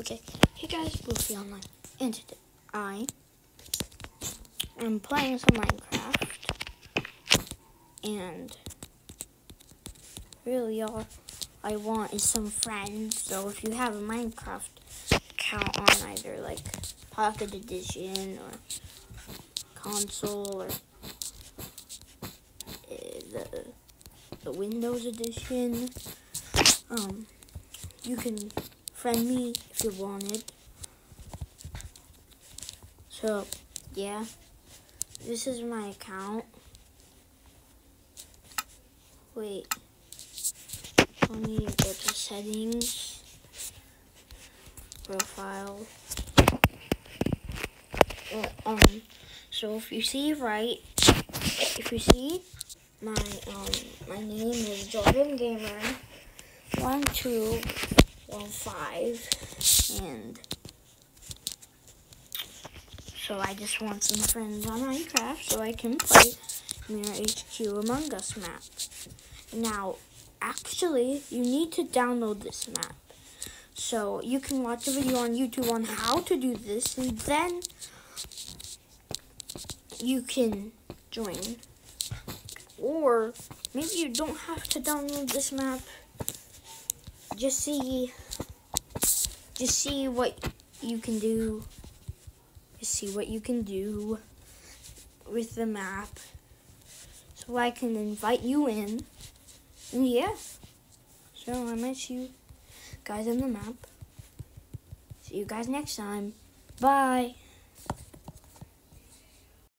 Okay, hey guys, Goofy Online, and today I am playing some Minecraft, and really all I want is some friends. So if you have a Minecraft account on either like Pocket Edition or console or uh, the the Windows Edition, um, you can friend me if you wanted. So, yeah. This is my account. Wait. Need to go to settings. Profile. Uh, um, so if you see right, if you see my um my name is Jordan Gamer one two one five and so I just want some friends on Minecraft so I can play Mira HQ Among Us map. Now, actually, you need to download this map. So you can watch a video on YouTube on how to do this and then you can join. Or maybe you don't have to download this map just see just see what you can do. Just see what you can do with the map. So I can invite you in. And yeah. So I see you guys on the map. See you guys next time. Bye